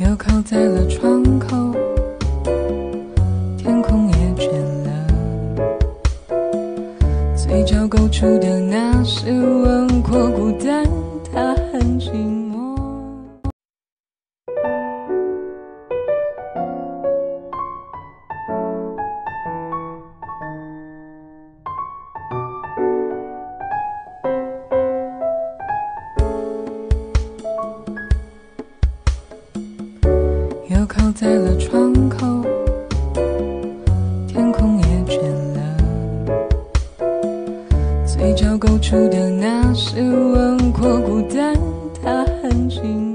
又靠在了窗口，天空也倦了，嘴角勾出的那是轮廓孤单，它很寂寞我靠在了窗口，天空也倦了，嘴角勾出的那是轮廓，孤单它很寂寞。